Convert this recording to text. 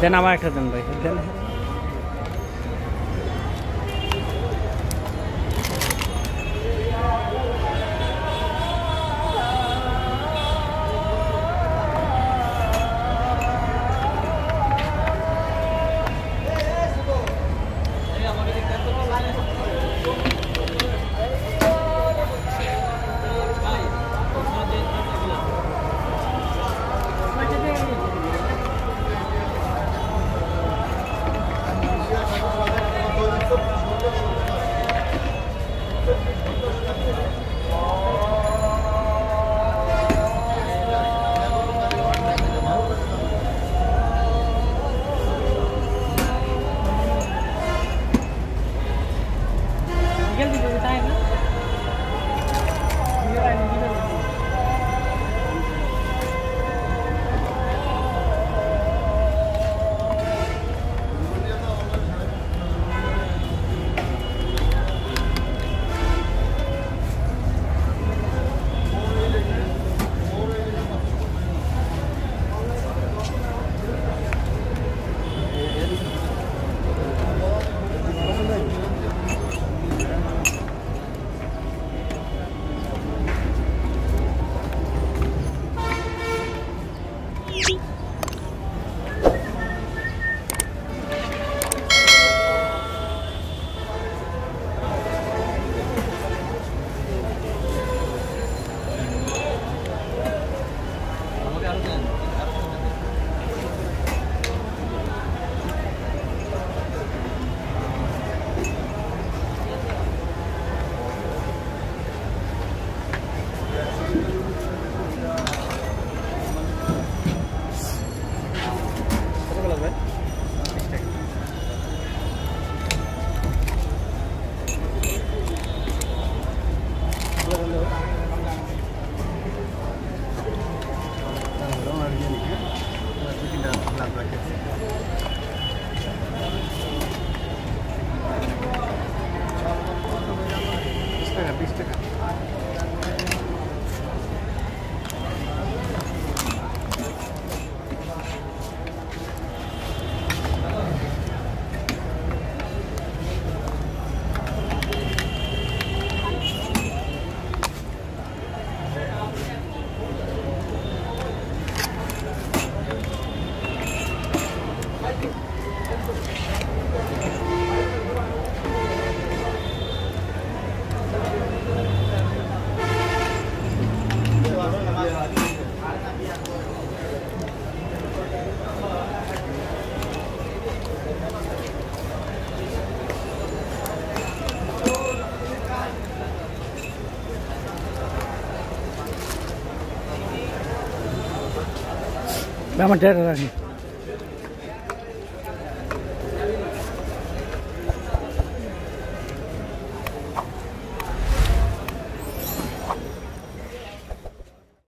দেন আমার একটা দেন ভাই দেন मैं डेढ़